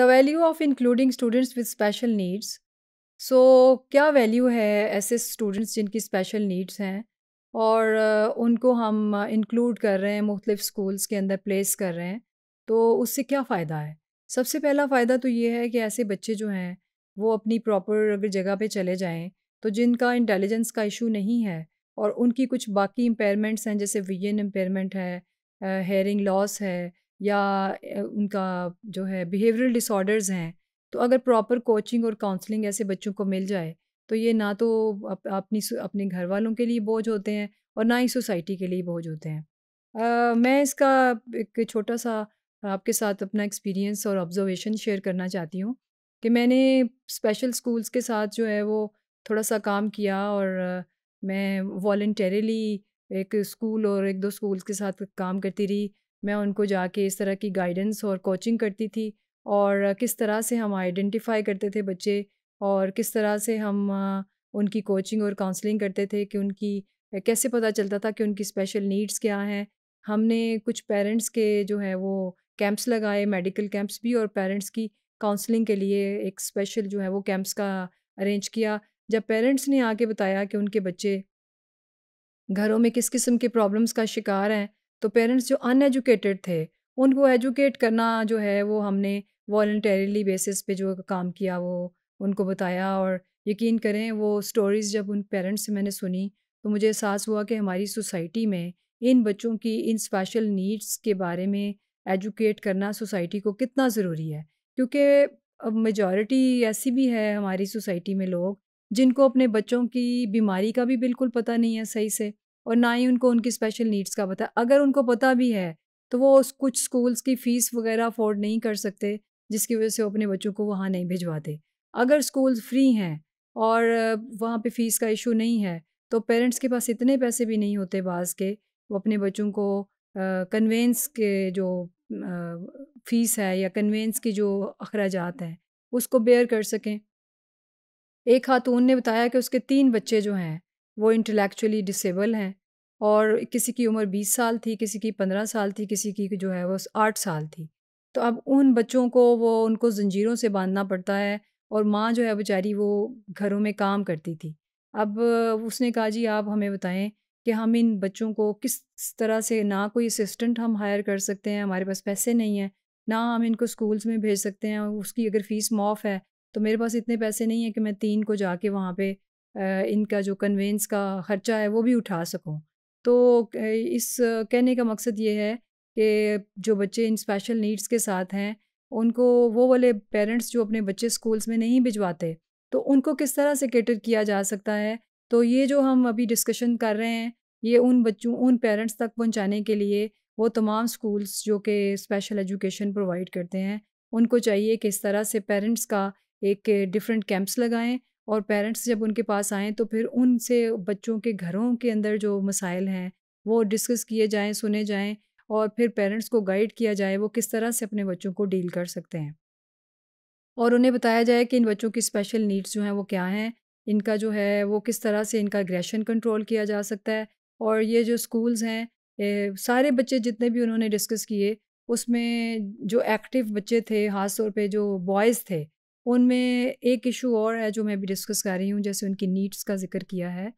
The value of including students with special needs so क्या value है ऐसे students जिनकी स्पेशल नीड्स हैं? और उनको हम इंक्लूड कर रहे हैं, मुख्तलिफ़ स्कूल्स के अंदर प्लेस कर रहे हैं तो उससे क्या फ़ायदा है? सबसे पहला फ़ायदा तो ये है कि ऐसे बच्चे जो हैं, वो अपनी प्रॉपर अगर जगह पे चले जाएँ तो जिनका इंटेलिजेंस का इशू नहीं है, और उनकी कुछ बाकी इम्पेयरमेंट्स हैं, जैसे विजन इम्पेयरमेंट है हेयरिंग लॉस है या उनका जो है बिहेवियरल डिसऑर्डर्स हैं तो अगर प्रॉपर कोचिंग और काउंसलिंग ऐसे बच्चों को मिल जाए तो ये ना तो अप, अपनी अपने घर वालों के लिए बोझ होते हैं और ना ही सोसाइटी के लिए बोझ होते हैं। आ, मैं इसका एक छोटा सा आपके साथ अपना एक्सपीरियंस और ऑब्जर्वेशन शेयर करना चाहती हूँ कि मैंने स्पेशल स्कूल्स के साथ जो है वो थोड़ा सा काम किया और मैं वॉल्टरली एक स्कूल और एक दो स्कूल्स के साथ काम करती रही। मैं उनको जाके इस तरह की गाइडेंस और कोचिंग करती थी और किस तरह से हम आइडेंटिफाई करते थे बच्चे और किस तरह से हम उनकी कोचिंग और काउंसलिंग करते थे कि उनकी, कैसे पता चलता था कि उनकी स्पेशल नीड्स क्या हैं। हमने कुछ पेरेंट्स के जो है वो कैंप्स लगाए मेडिकल कैंप्स भी और पेरेंट्स की काउंसलिंग के लिए एक स्पेशल जो है वो कैंप्स का अरेंज किया। जब पेरेंट्स ने आके बताया कि उनके बच्चे घरों में किस किस्म के प्रॉब्लम्स का शिकार हैं तो पेरेंट्स जो अनएजुकेटेड थे, उनको एजुकेट करना जो है, वो हमने वॉल्टरली बेसिस पे जो काम किया, वो उनको बताया और यकीन करें, वो स्टोरीज़ जब उन पेरेंट्स से मैंने सुनी तो मुझे एहसास हुआ कि हमारी सोसाइटी में इन बच्चों की इन स्पेशल नीड्स के बारे में एजुकेट करना सोसाइटी को कितना ज़रूरी है। क्योंकि अब मेजॉरिटी ऐसी भी है हमारी सोसाइटी में लोग, जिनको अपने बच्चों की बीमारी का भी बिल्कुल पता नहीं है सही से और ना ही उनको उनकी स्पेशल नीड्स का पता। अगर उनको पता भी है तो वो कुछ स्कूल्स की फ़ीस वगैरह अफोर्ड नहीं कर सकते, जिसकी वजह से वो अपने बच्चों को वहाँ नहीं भिजवाते अगर स्कूल्स फ्री हैं और वहाँ पे फ़ीस का इशू नहीं है तो पेरेंट्स के पास इतने पैसे भी नहीं होते बाज़ के, वो अपने बच्चों को कन्वेंस के जो फ़ीस है या कन्वेंस की जो अखराज हैं, उसको बेयर कर सकें। एक खातून ने बताया कि उसके तीन बच्चे जो हैं वो इंटेलेक्चुअली डिसेबल हैं। और किसी की उम्र बीस साल थी, किसी की पंद्रह साल थी, किसी की जो है वो आठ साल थी। तो अब उन बच्चों को वो, उनको जंजीरों से बांधना पड़ता है और माँ जो है बेचारी वो घरों में काम करती थी। अब उसने कहा, जी, आप हमें बताएँ कि हम इन बच्चों को किस तरह से ना कोई असिस्टेंट हम हायर कर सकते हैं, हमारे पास पैसे नहीं हैं, ना हम इनको स्कूल्स में भेज सकते हैं, उसकी अगर फ़ीस माफ़ है तो मेरे पास इतने पैसे नहीं है कि मैं तीन को जाके वहाँ पे इनका जो कन्वेंस का ख़र्चा है, वो भी उठा सकूँ। तो इस कहने का मकसद ये है कि जो बच्चे इन स्पेशल नीड्स के साथ हैं, उनको वो वाले पेरेंट्स जो अपने बच्चे स्कूल्स में नहीं भिजवाते तो उनको किस तरह से कैटर किया जा सकता है? तो ये जो हम अभी डिस्कशन कर रहे हैं, ये उन बच्चों, उन पेरेंट्स तक पहुँचाने के लिए वो तमाम स्कूल्स जो कि स्पेशल एजुकेशन प्रोवाइड करते हैं, उनको चाहिए कि इस तरह से पेरेंट्स का एक डिफरेंट कैंप्स लगाएँ और पेरेंट्स जब उनके पास आएँ तो फिर उनसे बच्चों के घरों के अंदर जो मसाइल हैं, वो डिस्कस किए जाएँ, सुने जाएँ और फिर पेरेंट्स को गाइड किया जाए, वो किस तरह से अपने बच्चों को डील कर सकते हैं। और उन्हें बताया जाए कि इन बच्चों की स्पेशल नीड्स जो हैं, वो क्या हैं? इनका जो है, वो किस तरह से इनका एग्रेशन कंट्रोल किया जा सकता है? और ये जो स्कूल्स हैं सारे बच्चे जितने भी उन्होंने डिस्कस किए, उसमें जो एक्टिव बच्चे थे ख़ास तौर जो बॉयज़ थे उनमें एक इशू और है जो मैं भी डिस्कस कर रही हूँ, जैसे उनकी नीड्स का ज़िक्र किया है,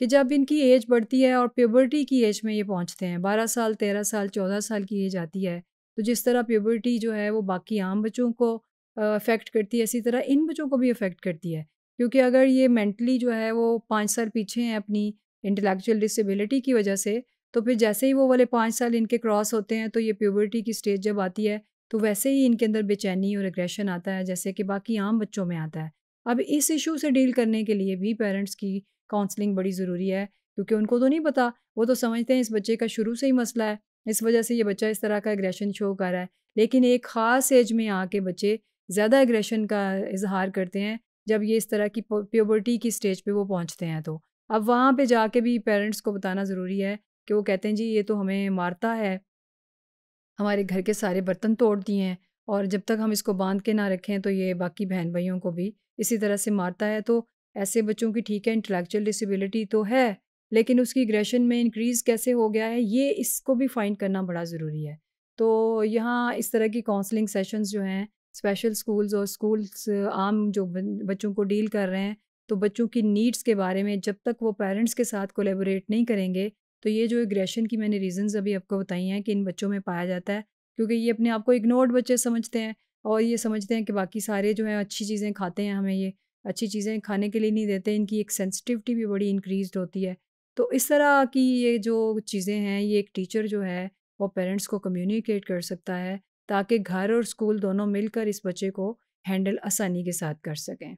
कि जब इनकी एज बढ़ती है और प्योबर्टी की एज में ये पहुँचते हैं, बारह साल, तेरह साल, चौदह साल की एज आती है तो जिस तरह प्योबर्टी जो है वो बाकी आम बच्चों को अफेक्ट करती है, इसी तरह इन बच्चों को भी अफेक्ट करती है। क्योंकि अगर ये मेंटली जो है वो पाँच साल पीछे हैं अपनी इंटेलेक्चुअल डिसेबिलिटी की वजह से तो फिर जैसे ही वो वाले पाँच साल इनके क्रॉस होते हैं तो ये प्योबर्टी की स्टेज जब आती है तो वैसे ही इनके अंदर बेचैनी और एग्रेशन आता है, जैसे कि बाकी आम बच्चों में आता है। अब इस इशू से डील करने के लिए भी पेरेंट्स की काउंसलिंग बड़ी ज़रूरी है, क्योंकि उनको तो नहीं पता, वो तो समझते हैं इस बच्चे का शुरू से ही मसला है, इस वजह से ये बच्चा इस तरह का एग्रेशन शो कर रहा है। लेकिन एक ख़ास एज में आके बच्चे ज़्यादा एग्रेशन का इजहार करते हैं, जब ये इस तरह की प्योबर्टी की स्टेज पे वो पहुँचते हैं तो। अब वहाँ पे जाके भी पेरेंट्स को बताना ज़रूरी है, कि वो कहते हैं, जी, ये तो हमें मारता है। हमारे घर के सारे बर्तन तोड़ दिए हैं और जब तक हम इसको बाँध के ना रखें तो ये बाकी बहन भाइयों को भी इसी तरह से मारता है। तो ऐसे बच्चों की ठीक है इंटेलेक्चुअल डिसेबिलिटी तो है, लेकिन उसकी ग्रेशन में इंक्रीज़ कैसे हो गया है, ये इसको भी फाइंड करना बड़ा ज़रूरी है। तो यहाँ इस तरह की काउंसलिंग सेशंस जो हैं स्पेशल स्कूल्स और स्कूल्स आम जो बच्चों को डील कर रहे हैं तो बच्चों की नीड्स के बारे में जब तक वो पेरेंट्स के साथ कोलेबोरेट नहीं करेंगे तो ये जो एग्रेशन की मैंने रीज़न्स अभी आपको बताई हैं कि इन बच्चों में पाया जाता है, क्योंकि ये अपने आप को इग्नोर्ड बच्चे समझते हैं और ये समझते हैं कि बाकी सारे जो हैं अच्छी चीज़ें खाते हैं हमें ये, अच्छी चीज़ें खाने के लिए नहीं देते, इनकी एक सेंसिटिविटी भी बड़ी इंक्रीज होती है। तो इस तरह की ये जो चीज़ें हैं, ये एक टीचर जो है, वो पेरेंट्स को कम्युनिकेट कर सकता है, ताकि घर और स्कूल दोनों मिलकर इस बच्चे को हैंडल आसानी के साथ कर सकें।